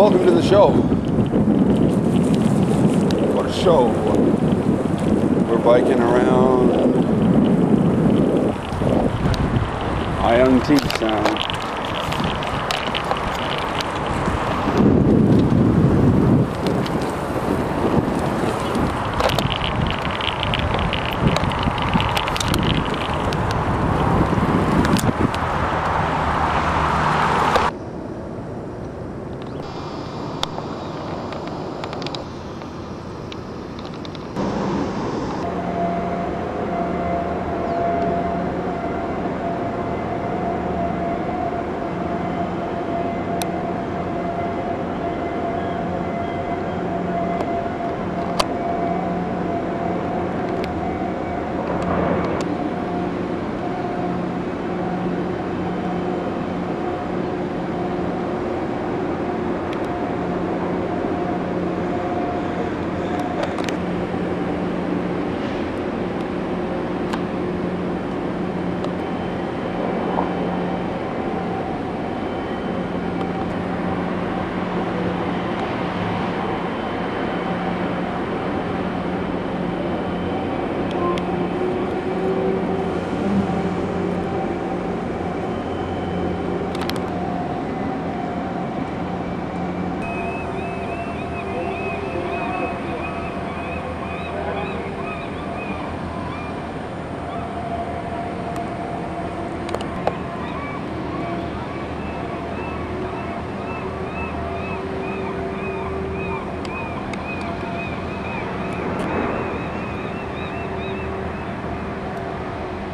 welcome to the show. What a show. We're biking around IMT Sound.